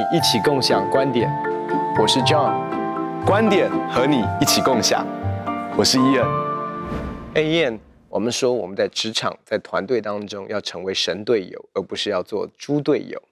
你一起共享观点，我是 John，观点和你一起共享，我是伊恩。哎燕，我们说我们在职场、在团队当中要成为神队友，而不是要做猪队友。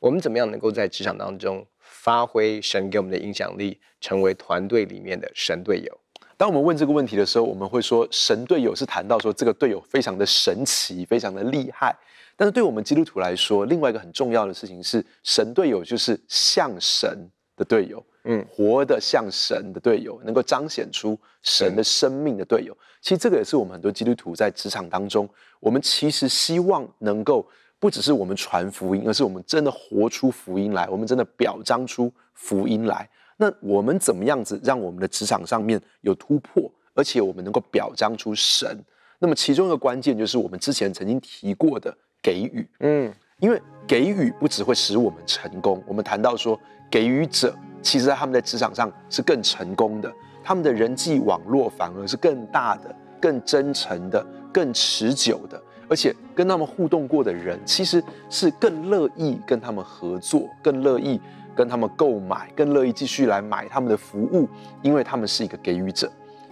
我们怎么样能够在职场当中发挥神给我们的影响力，成为团队里面的神队友？当我们问这个问题的时候，我们会说神队友是谈到说这个队友非常的神奇，非常的厉害。但是对我们基督徒来说，另外一个很重要的事情是，神队友就是像神的队友，嗯，活的像神的队友，能够彰显出神的生命的队友。其实这个也是我们很多基督徒在职场当中，我们其实希望能够不只是我们传福音，而是我们真的活出福音来，我们真的表彰出福音来。那我们怎么样子让我们的职场上面有突破，而且我们能够表彰出神？那么其中一个关键就是我们之前曾经提过的。给予，嗯，因为给予不只会使我们成功。我们谈到说，给予者其实在他们在职场上是更成功的，他们的人际网络反而是更大的、更真诚的、更持久的，而且跟他们互动过的人，其实是更乐意跟他们合作，更乐意跟他们购买，更乐意继续来买他们的服务，因为他们是一个给予者。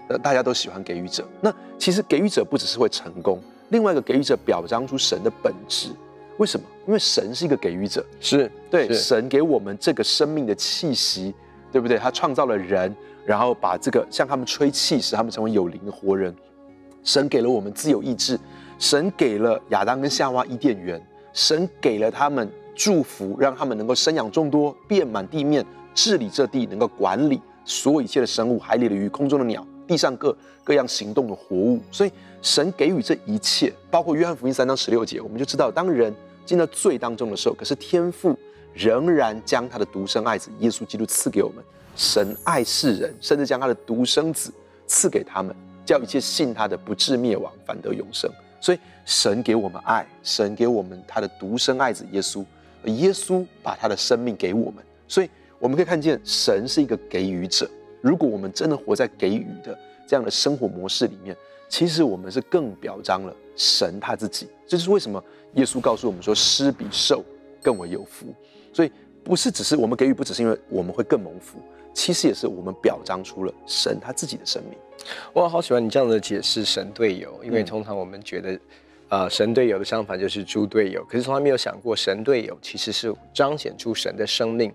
呃，大家都喜欢给予者。那其实给予者不只是会成功。另外一个给予者表彰出神的本质，为什么？因为神是一个给予者，是对神给我们这个生命的气息，对不对？他创造了人，然后把这个向他们吹气，使他们成为有灵的活人。神给了我们自由意志，神给了亚当跟夏娃伊甸园，神给了他们祝福，让他们能够生养众多，遍满地面，治理这地，能够管理所有一切的生物，海里的鱼，空中的鸟，地上各各样行动的活物。所以。神给予这一切，包括约翰福音三章十六节，我们就知道，当人进到罪当中的时候，可是天父仍然将他的独生爱子耶稣基督赐给我们。神爱世人，甚至将他的独生子赐给他们，叫一切信他的不至灭亡，反得永生。所以，神给我们爱，神给我们他的独生爱子耶稣，耶稣把他的生命给我们。所以，我们可以看见，神是一个给予者。如果我们真的活在给予的这样的生活模式里面，其实我们是更表彰了神他自己，这是为什么耶稣告诉我们说施比受更为有福。所以不是只是我们给予，不只是因为我们会更蒙福，其实也是我们表彰出了神他自己的生命。我好喜欢你这样的解释神队友，因为通常我们觉得。啊，神队友的相反就是猪队友。可是从来没有想过，神队友其实是彰显出神的生命，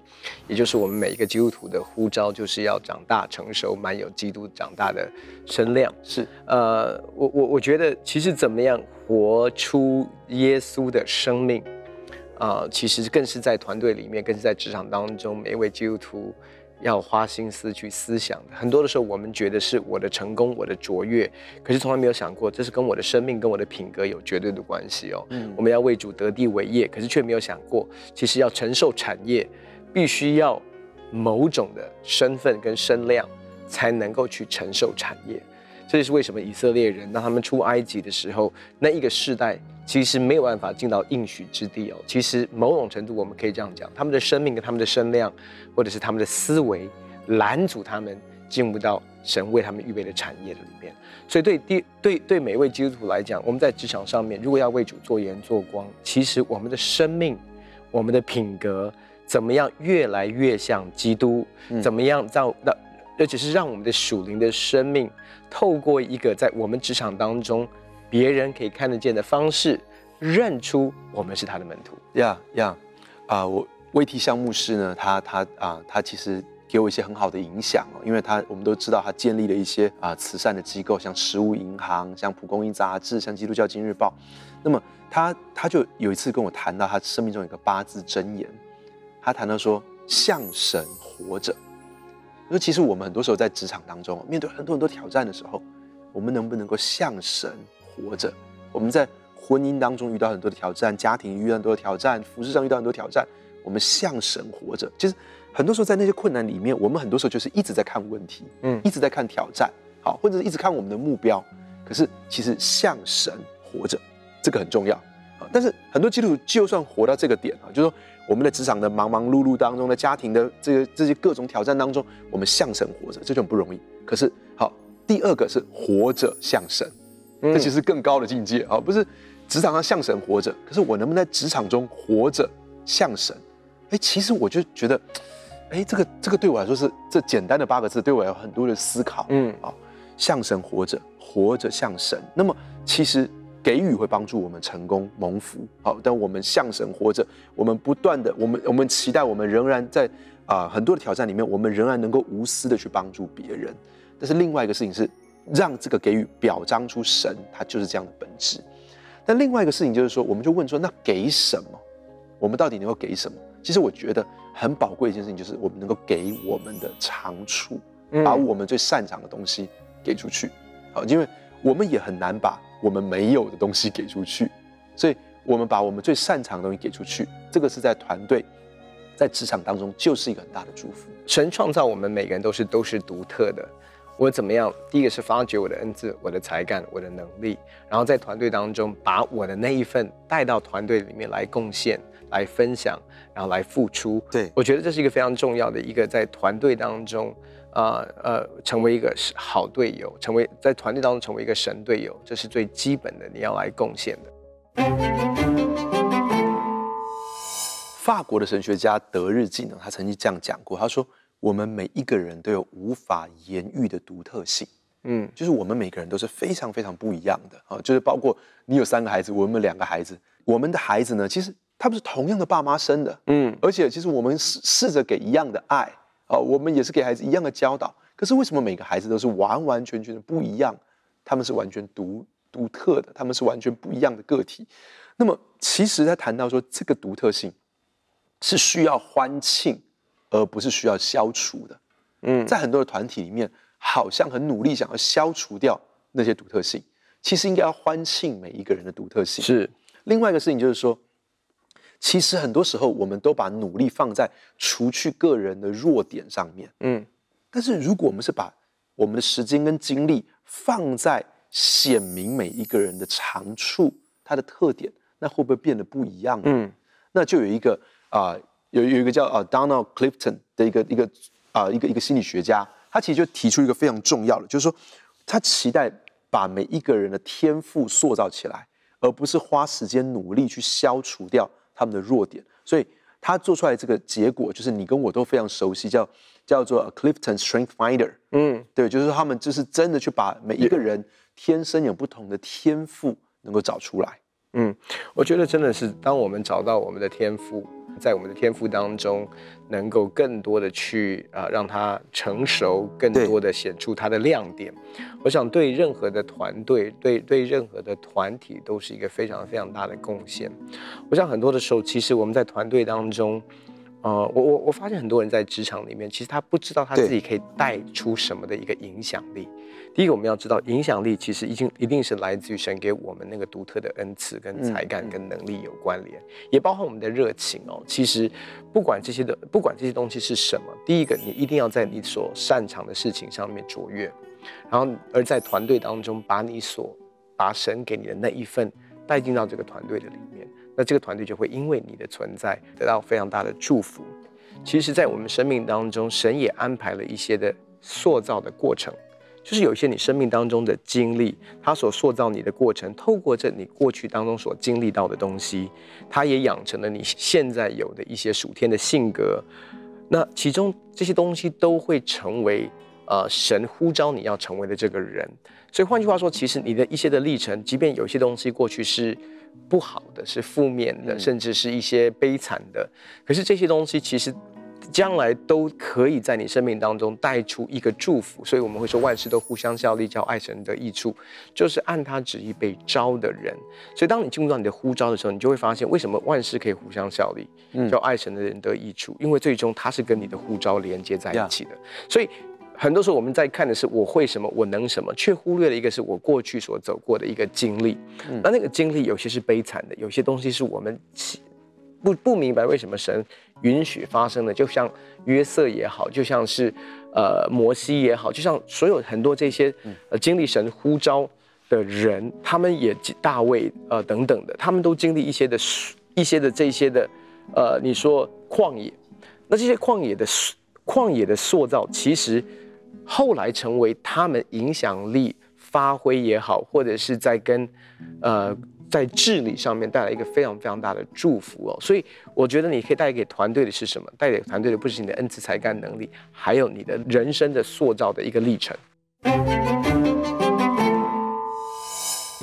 也就是我们每一个基督徒的呼召，就是要长大成熟，满有基督长大的身量。是，呃，我我我觉得，其实怎么样活出耶稣的生命，啊，其实更是在团队里面，更是在职场当中，每一位基督徒。要花心思去思想的，很多的时候，我们觉得是我的成功，我的卓越，可是从来没有想过，这是跟我的生命、跟我的品格有绝对的关系哦。嗯，我们要为主得地为业，可是却没有想过，其实要承受产业，必须要某种的身份跟身量，才能够去承受产业。这就是为什么以色列人当他们出埃及的时候，那一个世代其实没有办法进到应许之地哦。其实某种程度我们可以这样讲，他们的生命跟他们的身量，或者是他们的思维拦阻他们进入到神为他们预备的产业的里面。所以对第对对每位基督徒来讲，我们在职场上面如果要为主做盐做光，其实我们的生命、我们的品格怎么样越来越像基督？怎么样让让？而且是让我们的属灵的生命，透过一个在我们职场当中，别人可以看得见的方式，认出我们是他的门徒。呀呀，啊，我未提项目师呢，他他啊，他其实给我一些很好的影响哦，因为他我们都知道他建立了一些啊慈善的机构，像食物银行、像蒲公英杂志、像基督教今日报。那么他他就有一次跟我谈到他生命中有个八字真言，他谈到说向神活着。说其实我们很多时候在职场当中面对很多很多挑战的时候，我们能不能够向神活着？我们在婚姻当中遇到很多的挑战，家庭遇到很多的挑战，服饰上遇到很多挑战，我们向神活着。其实很多时候在那些困难里面，我们很多时候就是一直在看问题，嗯，一直在看挑战，好，或者是一直看我们的目标。可是其实向神活着，这个很重要啊。但是很多基督徒就算活到这个点啊，就是说我们的职场的忙忙碌碌当中，的家庭的这个这些各种挑战当中，我们向神活着，这就很不容易。可是好，第二个是活着向神，这其实更高的境界啊，不是职场上向神活着，可是我能不能在职场中活着向神？哎，其实我就觉得，哎，这个这个对我来说是这简单的八个字，对我有很多的思考。嗯，啊，向神活着，活着向神。那么其实给予会帮助我们成功蒙福。好，但我们向神活着，我们不断的，我们我们期待，我们仍然在啊很多的挑战里面，我们仍然能够无私的去帮助别人。但是另外一个事情是，让这个给予表彰出神，它就是这样的本质。但另外一个事情就是说，我们就问说，那给什么？我们到底能够给什么？其实我觉得很宝贵一件事情，就是我们能够给我们的长处，把我们最擅长的东西给出去。好，因为我们也很难把我们没有的东西给出去，所以我们把我们最擅长的东西给出去，这个是在团队、在职场当中就是一个很大的祝福。神创造我们每个人都是都是独特的。我怎么样？第一个是发掘我的恩赐、我的才干、我的能力，然后在团队当中把我的那一份带到团队里面来贡献、来分享，然后来付出。对我觉得这是一个非常重要的一个在团队当中，啊呃，成为一个好队友，成为在团队当中成为一个神队友，这是最基本的你要来贡献的。法国的神学家德日记呢，他曾经这样讲过，他说。我们每一个人都有无法言喻的独特性，嗯，就是我们每个人都是非常非常不一样的啊，就是包括你有三个孩子，我们两个孩子，我们的孩子呢，其实他们是同样的爸妈生的，嗯，而且其实我们试试着给一样的爱啊，我们也是给孩子一样的教导，可是为什么每个孩子都是完完全全的不一样？他们是完全独独特的，他们是完全不一样的个体。那么，其实他谈到说，这个独特性是需要欢庆。而不是需要消除的，嗯，在很多的团体里面，好像很努力想要消除掉那些独特性，其实应该要欢庆每一个人的独特性。是另外一个事情，就是说，其实很多时候我们都把努力放在除去个人的弱点上面，嗯，但是如果我们是把我们的时间跟精力放在显明每一个人的长处、他的特点，那会不会变得不一样？嗯，那就有一个啊。有有一个叫啊 Donald Clifton 的一个一个啊一个一个心理学家，他其实就提出一个非常重要的，就是说他期待把每一个人的天赋塑造起来，而不是花时间努力去消除掉他们的弱点。所以他做出来这个结果，就是你跟我都非常熟悉，叫叫做 Clifton Strength Finder。嗯，对，就是说他们就是真的去把每一个人天生有不同的天赋能够找出来。嗯，我觉得真的是当我们找到我们的天赋。在我们的天赋当中，能够更多的去啊，让它成熟，更多的显出它的亮点。我想对任何的团队，对对任何的团体，都是一个非常非常大的贡献。我想很多的时候，其实我们在团队当中。呃，我我我发现很多人在职场里面，其实他不知道他自己可以带出什么的一个影响力。第一个，我们要知道，影响力其实已经一定是来自于神给我们那个独特的恩赐、跟才干、跟能力有关联，也包括我们的热情哦。其实不管这些的，不管这些东西是什么，第一个，你一定要在你所擅长的事情上面卓越，然后而在团队当中，把你所把神给你的那一份带进到这个团队的里面。那这个团队就会因为你的存在得到非常大的祝福。其实，在我们生命当中，神也安排了一些的塑造的过程，就是有一些你生命当中的经历，它所塑造你的过程，透过这你过去当中所经历到的东西，它也养成了你现在有的一些属天的性格。那其中这些东西都会成为呃神呼召你要成为的这个人。所以换句话说，其实你的一些的历程，即便有些东西过去是。不好的是负面的，甚至是一些悲惨的。可是这些东西其实将来都可以在你生命当中带出一个祝福。所以我们会说万事都互相效力，叫爱神的益处，就是按他旨意被招的人。所以当你进入到你的呼召的时候，你就会发现为什么万事可以互相效力，叫爱神的人得益处，因为最终他是跟你的呼召连接在一起的。所以。很多时候我们在看的是我会什么，我能什么，却忽略了一个是我过去所走过的一个经历。那那个经历有些是悲惨的，有些东西是我们不不明白为什么神允许发生的。就像约瑟也好，就像是呃摩西也好，就像所有很多这些呃经历神呼召的人，他们也大卫呃等等的，他们都经历一些的一些的这些的呃你说旷野，那这些旷野的旷野的塑造其实。后来成为他们影响力发挥也好，或者是在跟，呃，在治理上面带来一个非常非常大的祝福哦。所以我觉得你可以带给团队的是什么？带给团队的不是你的恩赐、才干、能力，还有你的人生的塑造的一个历程。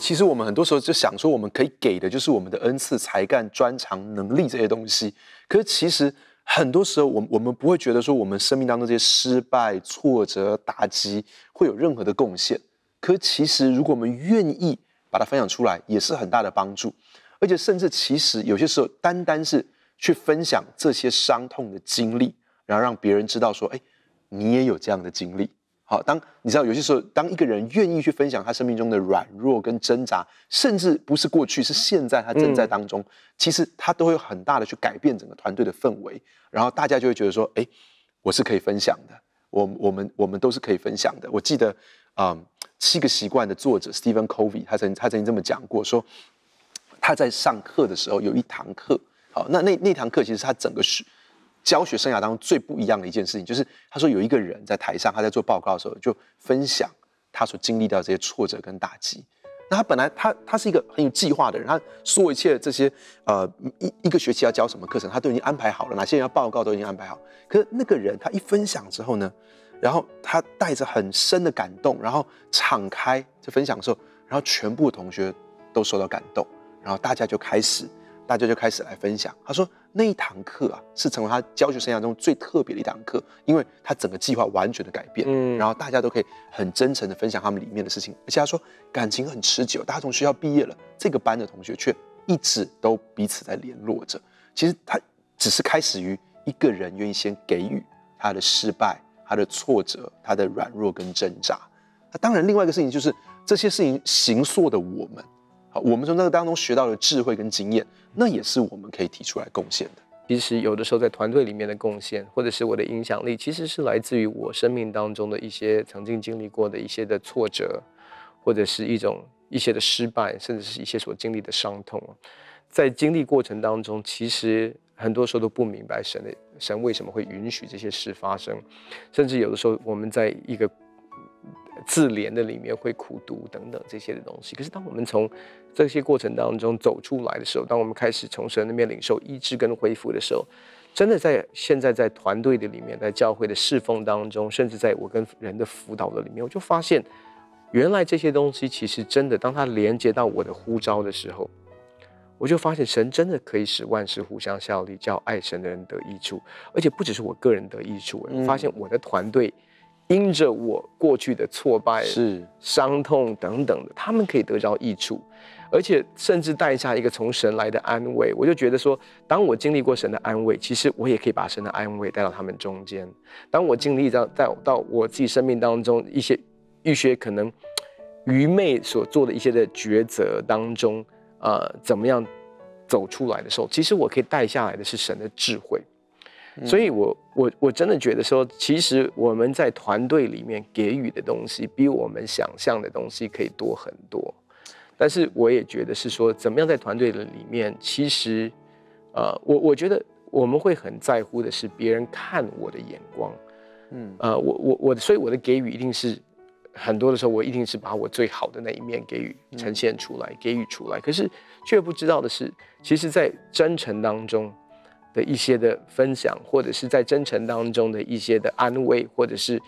其实我们很多时候就想说，我们可以给的就是我们的恩赐、才干、专长、能力这些东西。可是其实很多时候，我我们不会觉得说，我们生命当中这些失败、挫折、打击会有任何的贡献。可其实，如果我们愿意把它分享出来，也是很大的帮助。而且，甚至其实有些时候，单单是去分享这些伤痛的经历，然后让别人知道说，哎，你也有这样的经历。好，当你知道有些时候，当一个人愿意去分享他生命中的软弱跟挣扎，甚至不是过去，是现在他正在当中，其实他都会有很大的去改变整个团队的氛围，然后大家就会觉得说，哎，我是可以分享的，我我们我们都是可以分享的。我记得，嗯，七个习惯的作者 Stephen Covey，他曾他曾经这么讲过，说他在上课的时候有一堂课，好，那那那堂课其实他整个是。教学生涯当中最不一样的一件事情，就是他说有一个人在台上，他在做报告的时候就分享他所经历到这些挫折跟打击。那他本来他他是一个很有计划的人，他说一切这些呃一一个学期要教什么课程，他都已经安排好了，哪些人要报告都已经安排好。可是那个人他一分享之后呢，然后他带着很深的感动，然后敞开在分享的时候，然后全部同学都受到感动，然后大家就开始。大家就开始来分享。他说那一堂课啊，是成为他教学生涯中最特别的一堂课，因为他整个计划完全的改变。嗯，然后大家都可以很真诚的分享他们里面的事情，而且他说感情很持久。大家从学校毕业了，这个班的同学却一直都彼此在联络着。其实他只是开始于一个人愿意先给予他的失败、他的挫折、他的软弱跟挣扎。那当然，另外一个事情就是这些事情形塑的我们。好，我们从那个当中学到的智慧跟经验，那也是我们可以提出来贡献的。其实有的时候在团队里面的贡献，或者是我的影响力，其实是来自于我生命当中的一些曾经经历过的一些的挫折，或者是一种一些的失败，甚至是一些所经历的伤痛。在经历过程当中，其实很多时候都不明白神的神为什么会允许这些事发生，甚至有的时候我们在一个。自怜的里面会苦读等等这些的东西，可是当我们从这些过程当中走出来的时候，当我们开始从神那边领受医治跟恢复的时候，真的在现在在团队的里面，在教会的侍奉当中，甚至在我跟人的辅导的里面，我就发现，原来这些东西其实真的，当它连接到我的呼召的时候，我就发现神真的可以使万事互相效力，叫爱神的人得益处，而且不只是我个人得益处，我发现我的团队。因着我过去的挫败、是伤痛等等的，他们可以得到益处，而且甚至带下一个从神来的安慰。我就觉得说，当我经历过神的安慰，其实我也可以把神的安慰带到他们中间。当我经历到到到我自己生命当中一些一些可能愚昧所做的一些的抉择当中，呃，怎么样走出来的时候，其实我可以带下来的是神的智慧。所以，我我我真的觉得说，其实我们在团队里面给予的东西，比我们想象的东西可以多很多。但是，我也觉得是说，怎么样在团队的里面，其实，呃，我我觉得我们会很在乎的是别人看我的眼光。嗯，呃，我我我，所以我的给予一定是很多的时候，我一定是把我最好的那一面给予呈现出来，给予出来。可是，却不知道的是，其实，在真诚当中。的一些的分享，或者是在真诚当中的一些的安慰，或者是，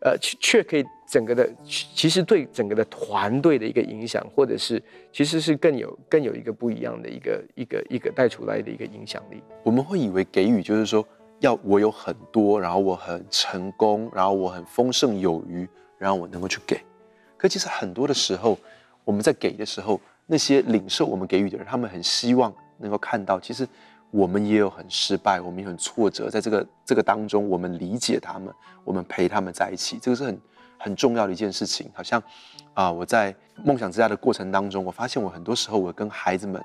呃，却可以整个的，其实对整个的团队的一个影响，或者是其实是更有更有一个不一样的一个一个一个带出来的一个影响力。我们会以为给予就是说要我有很多，然后我很成功，然后我很丰盛有余，然后我能够去给。可其实很多的时候，我们在给的时候，那些领受我们给予的人，他们很希望能够看到，其实。我们也有很失败，我们也很挫折，在这个这个当中，我们理解他们，我们陪他们在一起，这个是很很重要的一件事情。好像啊，我在梦想之家的过程当中，我发现我很多时候我跟孩子们，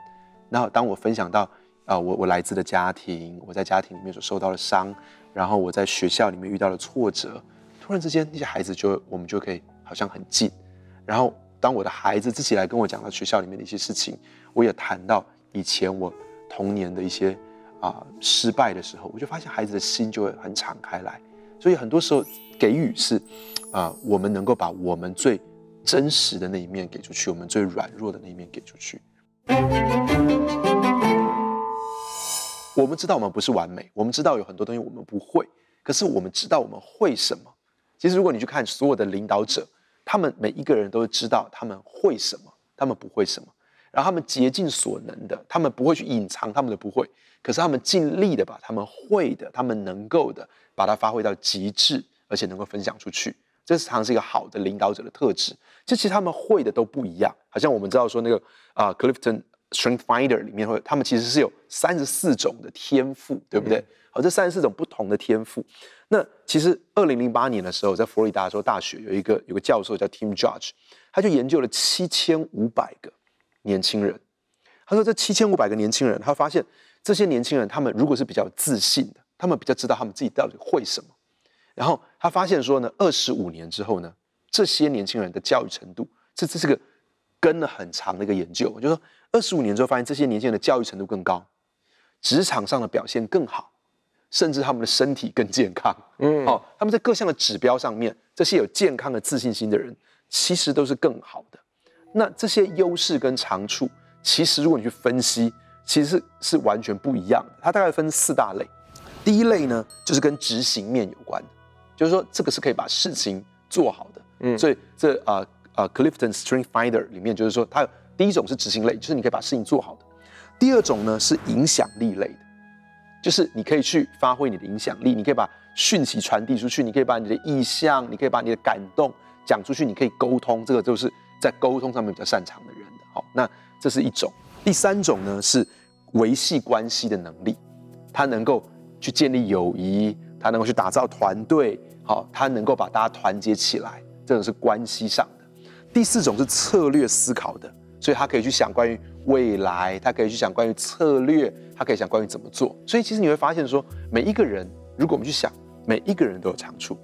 然后当我分享到啊，我我来自的家庭，我在家庭里面所受到的伤，然后我在学校里面遇到的挫折，突然之间那些孩子就我们就可以好像很近。然后当我的孩子自己来跟我讲到学校里面的一些事情，我也谈到以前我。童年的一些啊失败的时候，我就发现孩子的心就会很敞开来。所以很多时候给予是啊，我们能够把我们最真实的那一面给出去，我们最软弱的那一面给出去。我们知道我们不是完美，我们知道有很多东西我们不会，可是我们知道我们会什么。其实，如果你去看所有的领导者，他们每一个人都知道他们会什么，他们不会什么，然后他们竭尽所能的，他们不会去隐藏他们的不会，可是他们尽力的把他们会的、他们能够的，把它发挥到极致，而且能够分享出去。这是常是一个好的领导者的特质。这其实他们会的都不一样，好像我们知道说那个啊，Clifton Strength Finder 里面会，他们其实是有三十四种的天赋，对不对？好，这三十四种不同的天赋。那其实二零零八年的时候，在佛罗里达州大学有一个有个教授叫 Tim Judge，他就研究了七千五百个年轻人。他说这七千五百个年轻人，他发现这些年轻人他们如果是比较自信的，他们比较知道他们自己到底会什么。然后他发现说呢，二十五年之后呢，这些年轻人的教育程度，这这是个跟了很长的一个研究，就是说二十五年之后发现这些年轻人的教育程度更高，职场上的表现更好。甚至他们的身体更健康，嗯，好，他们在各项的指标上面，这些有健康的自信心的人，其实都是更好的。那这些优势跟长处，其实如果你去分析，其实是是完全不一样的。它大概分四大类。第一类呢，就是跟执行面有关的，就是说这个是可以把事情做好的。嗯，所以这啊啊，Clifton string finder 里面就是说，它第一种是执行类，就是你可以把事情做好的。第二种呢是影响力类的。就是你可以去发挥你的影响力，你可以把讯息传递出去，你可以把你的意向，你可以把你的感动讲出去，你可以沟通，这个就是在沟通上面比较擅长的人的。好，那这是一种。第三种呢是维系关系的能力，他能够去建立友谊，他能够去打造团队，好，他能够把大家团结起来，这种是关系上。第四种是策略思考的，所以他可以去想关于未来，他可以去想关于策略。他可以想关于怎么做，所以其实你会发现说，每一个人，如果我们去想，每一个人都有长处，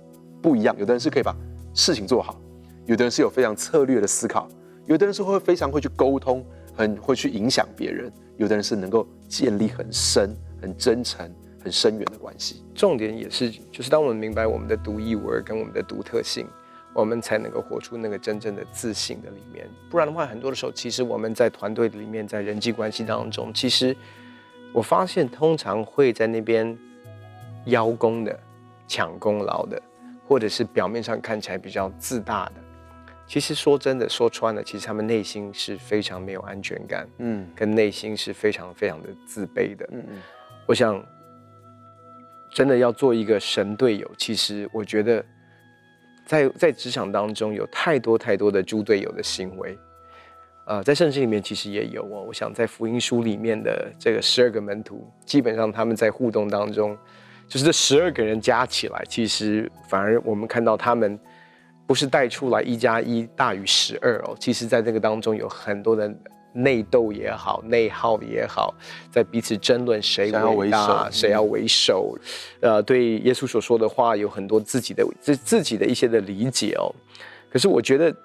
不一样。有的人是可以把事情做好，有的人是有非常策略的思考，有的人是会非常会去沟通，很会去影响别人，有的人是能够建立很深、很真诚、很深远的关系。重点也是，就是当我们明白我们的独一无二跟我们的独特性，我们才能够活出那个真正的自信的里面。不然的话，很多的时候，其实我们在团队里面，在人际关系当中，其实。我发现，通常会在那边邀功的、抢功劳的，或者是表面上看起来比较自大的，其实说真的，说穿了，其实他们内心是非常没有安全感，嗯，跟内心是非常非常的自卑的，嗯嗯。我想，真的要做一个神队友，其实我觉得，在在职场当中有太多太多的猪队友的行为。呃，在圣经里面其实也有哦。我想在福音书里面的这个十二个门徒，基本上他们在互动当中，就是这十二个人加起来，其实反而我们看到他们不是带出来一加一大于十二哦。其实，在这个当中有很多的内斗也好，内耗也好，在彼此争论谁为大，谁要为首。呃，对耶稣所说的话有很多自己的自自己的一些的理解哦。可是我觉得。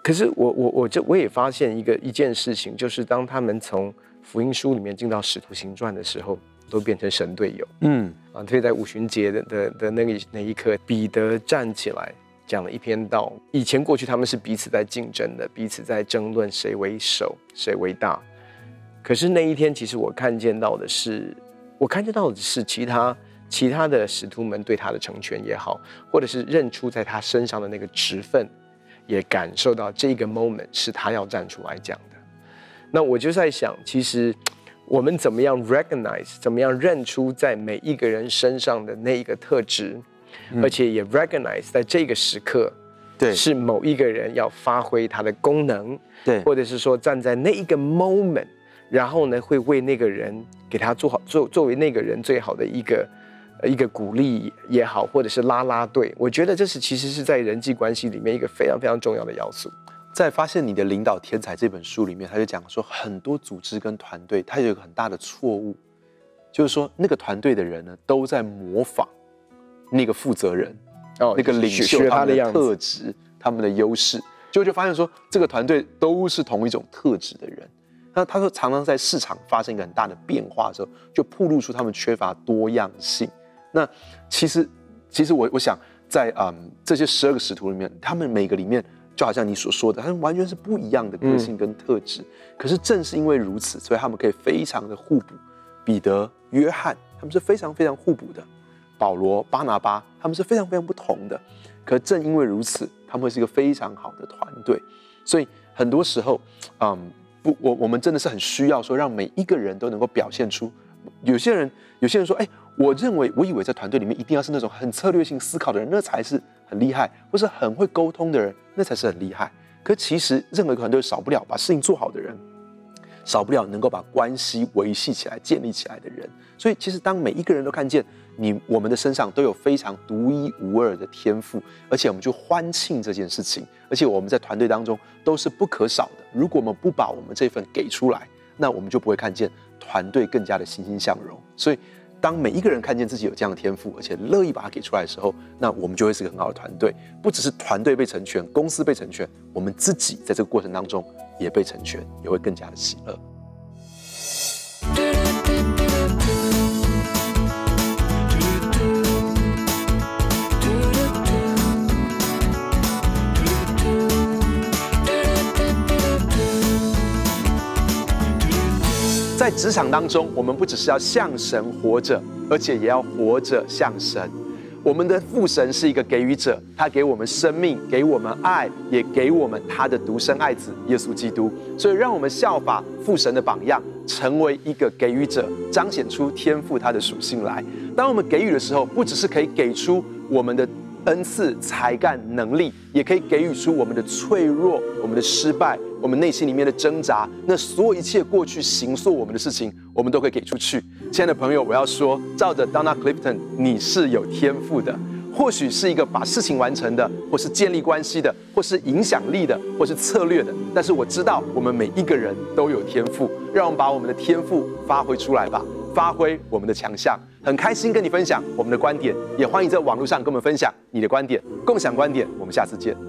可是我我我这我也发现一个一件事情，就是当他们从福音书里面进到使徒行传的时候，都变成神队友。嗯啊，特别在五旬节的的的那个那一刻，彼得站起来讲了一篇道。以前过去他们是彼此在竞争的，彼此在争论谁为首，谁为大。可是那一天，其实我看见到的是，我看见到的是其他其他的使徒们对他的成全也好，或者是认出在他身上的那个职分。也感受到这个 moment 是他要站出来讲的，那我就在想，其实我们怎么样 recognize，怎么样认出在每一个人身上的那一个特质，而且也 recognize 在这个时刻，对，是某一个人要发挥他的功能，对，或者是说站在那一个 moment，然后呢，会为那个人给他做好，作作为那个人最好的一个。一个鼓励也好，或者是拉拉队，我觉得这是其实是在人际关系里面一个非常非常重要的要素。在《发现你的领导天才》这本书里面，他就讲说，很多组织跟团队，他有一个很大的错误，就是说那个团队的人呢，都在模仿那个负责人哦，那个领袖他的特质、他们的优势，结果就发现说，这个团队都是同一种特质的人。那他说，常常在市场发生一个很大的变化的时候，就暴露出他们缺乏多样性。那其实，其实我我想，在嗯这些十二个使徒里面，他们每个里面就好像你所说的，他们完全是不一样的个性跟特质。可是正是因为如此，所以他们可以非常的互补。彼得、约翰，他们是非常非常互补的；保罗、巴拿巴，他们是非常非常不同的。可正因为如此，他们会是一个非常好的团队。所以很多时候，嗯，不，我我们真的是很需要说，让每一个人都能够表现出。有些人，有些人说，哎，我认为，我以为在团队里面一定要是那种很策略性思考的人，那才是很厉害；或是很会沟通的人，那才是很厉害。可其实，任何一个团队少不了把事情做好的人。少不了能够把关系维系起来、建立起来的人，所以其实当每一个人都看见你，我们的身上都有非常独一无二的天赋，而且我们就欢庆这件事情，而且我们在团队当中都是不可少的。如果我们不把我们这份给出来，那我们就不会看见团队更加的欣欣向荣。所以。当每一个人看见自己有这样的天赋，而且乐意把它给出来的时候，那我们就会是个很好的团队。不只是团队被成全，公司被成全，我们自己在这个过程当中也被成全，也会更加的喜乐。在职场当中，我们不只是要向神活着，而且也要活着向神。我们的父神是一个给予者，他给我们生命，给我们爱，也给我们他的独生爱子耶稣基督。所以，让我们效法父神的榜样，成为一个给予者，彰显出天赋他的属性来。当我们给予的时候，不只是可以给出我们的。恩赐、才干、能力，也可以给予出我们的脆弱、我们的失败、我们内心里面的挣扎。那所有一切过去形塑我们的事情，我们都可以给出去。亲爱的朋友，我要说，照着 Donna Clifton，你是有天赋的。或许是一个把事情完成的，或是建立关系的，或是影响力的，或是策略的。但是我知道，我们每一个人都有天赋。让我们把我们的天赋发挥出来吧。发挥我们的强项，很开心跟你分享我们的观点，也欢迎在网络上跟我们分享你的观点，共享观点。我们下次见。